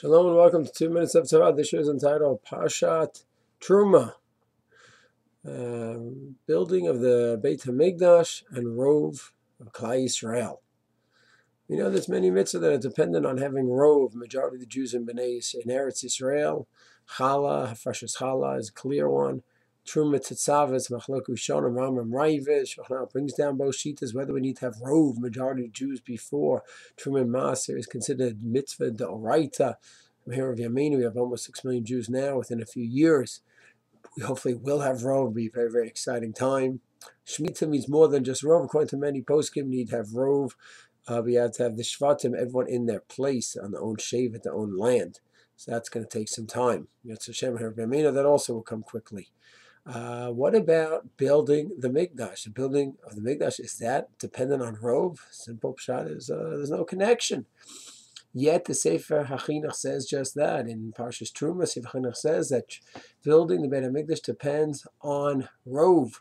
Shalom and welcome to Two Minutes of Torah. This year is entitled Parshat Truma, um, building of the Beit Hamikdash and Rove of Klal Yisrael. You know, there's many mitzvahs that are dependent on having Rove, majority of the Jews in Bnei in Eretz Yisrael. Chala, Hafrashas Chala is a clear one. Truma Tetzavis, Machloku Shonim, Rambam Raivish, brings down both shitas, whether we need to have Rove, majority of Jews before. Truma Maser is considered mitzvah d'oraita. From here of Yamini, we have almost 6 million Jews now within a few years. We hopefully will have Rove, be a very, very exciting time. Shemitah means more than just Rove. According to many poskim, need to have Rove. Uh, we have to have the Shvatim, everyone in their place on their own Shevet, their own land. So that's going to take some time. Hashem, that also will come quickly. Uh, what about building the Mikdash? The building of the Mikdash, is that dependent on Rove? Simple pshat is uh, there's no connection. Yet the Sefer HaChinuch says just that. In Parshas Truma, Sefer HaChinuch says that building the Beit HaMikdash depends on Rove.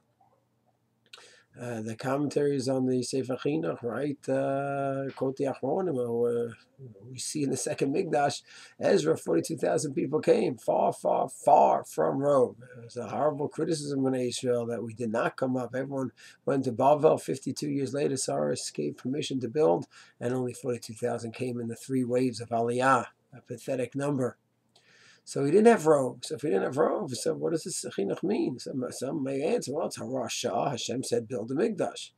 Uh, the commentaries on the Sefer Chinuch, right? Uh, Koti Achronim, uh, we see in the second Mikdash, Ezra, 42,000 people came, far, far, far from Rove. It was a horrible criticism in Israel that we did not come up. Everyone went to Bavel 52 years later. Cyrus gave permission to build, and only 42,000 came in the three waves of Aliyah, a pathetic number. So he didn't have Rove. So if he didn't have Rove, so what does this chinuch mean? Some, some may answer, well, it's Harashah. Hashem said, build a Mikdash.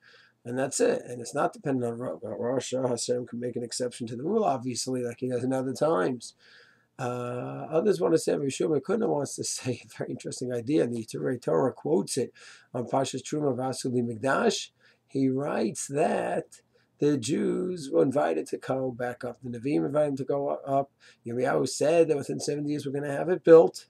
And that's it. And it's not dependent on Rove. Harashah, Hashem can make an exception to the rule, obviously, like he does in other times. Uh, others want to say, Rishuma Kuna wants to say a very interesting idea. And the Yiturei Torah quotes it on Pashas Truma Vasuli Mikdash. He writes that the Jews were invited to go back up. The Nevi'im invited them to go up. Yirmiyahu said that within 70 years we're going to have it built.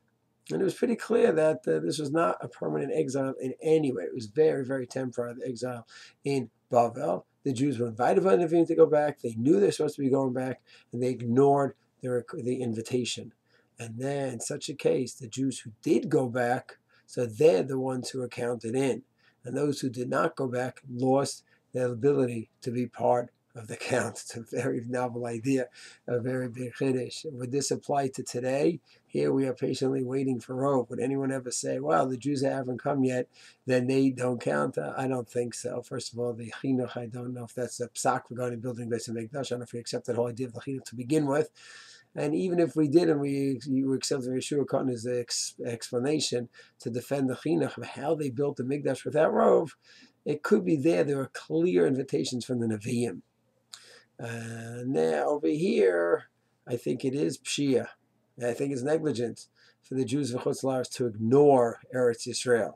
And it was pretty clear that uh, this was not a permanent exile in any way. It was very, very temporary, exile in Bavel. The Jews were invited by the Nevi'im to go back. They knew they're supposed to be going back, and they ignored their, the invitation. And then, in such a case, the Jews who did go back, so they're the ones who are counted in. And those who did not go back lost their ability to be part of the count. It's a very novel idea, a very big chiddush. Would this apply to today? Here we are patiently waiting for Rove. Would anyone ever say, well, the Jews haven't come yet, then they don't count? Uh, I don't think so. First of all, the chinuch, I don't know if that's a psak regarding building Beis Hamikdash. I don't know if we accept that whole idea of the chinuch to begin with. And even if we did, and we you accept the Yeshua Kotner's ex, explanation to defend the chinuch of how they built the Mikdash without Rove, it could be there. There are clear invitations from the Nevi'im. Uh, now, over here, I think it is Pshia. I think it's negligence for the Jews of Chutz to ignore Eretz Yisrael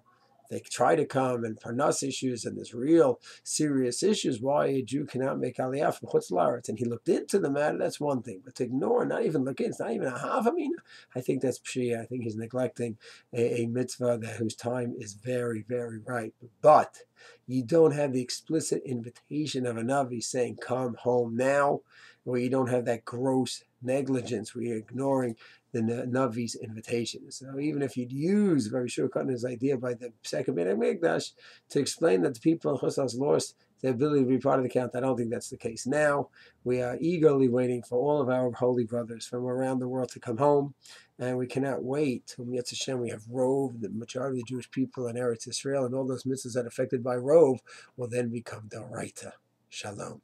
they try to come and parnas issues and there's real serious issues why a Jew cannot make aliyah from chutz. And he looked into the matter. That's one thing, but to ignore, not even look in, it's not even a half. I mean, I think that's pshia. I think he's neglecting a, a mitzvah that whose time is very, very right. But you don't have the explicit invitation of a navi saying, "Come home now," where you don't have that gross negligence where you're ignoring the Navi's invitation. So even if you'd use very sure Kotner's idea by the second Beit Mikdash to explain that the people in Chosas lost the ability to be part of the count, I don't think that's the case now. We are eagerly waiting for all of our holy brothers from around the world to come home, and we cannot wait till Mitzvah Hashem. We have Rove, the majority of the Jewish people in Eretz Israel, and all those mitzvahs that are affected by Rove will then become Doraita. Shalom.